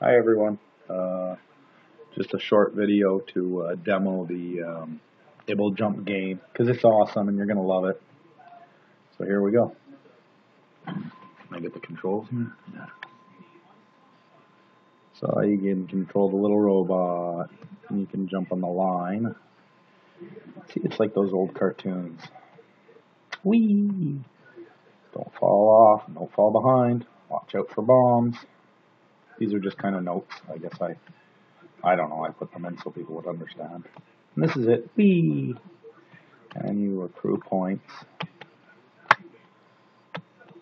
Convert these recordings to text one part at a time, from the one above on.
Hi everyone. Uh, just a short video to uh, demo the um, Iblejump game because it's awesome and you're going to love it. So here we go. I get the controls here? Yeah. So you can control the little robot and you can jump on the line. See, it's like those old cartoons. Whee! Don't fall off, don't fall behind. Watch out for bombs. These are just kind of notes. I guess I, I don't know. I put them in so people would understand. And this is it. Whee! And you accrue points.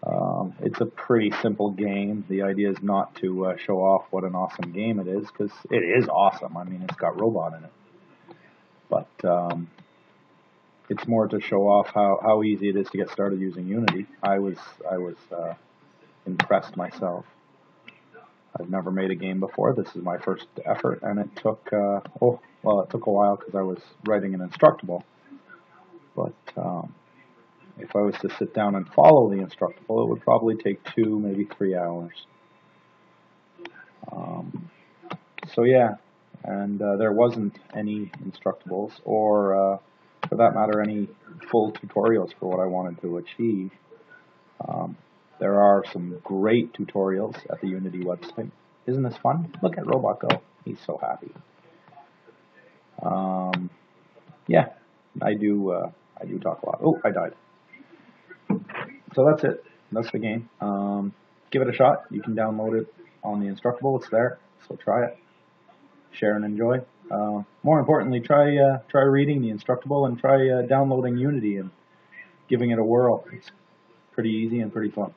Um, it's a pretty simple game. The idea is not to uh, show off what an awesome game it is, because it is awesome. I mean, it's got robot in it. But um, it's more to show off how, how easy it is to get started using Unity. I was I was uh, impressed myself. I've never made a game before. This is my first effort, and it took uh, oh well, it took a while because I was writing an instructable. But um, if I was to sit down and follow the instructable, it would probably take two, maybe three hours. Um, so yeah, and uh, there wasn't any instructables, or uh, for that matter, any full tutorials for what I wanted to achieve. Um, there are some great tutorials at the Unity website. Isn't this fun? Look at Robot Go. He's so happy. Um, yeah, I do. Uh, I do talk a lot. Oh, I died. So that's it. That's the game. Um, give it a shot. You can download it on the Instructable. It's there. So try it. Share and enjoy. Uh, more importantly, try uh, try reading the Instructable and try uh, downloading Unity and giving it a whirl. It's pretty easy and pretty fun.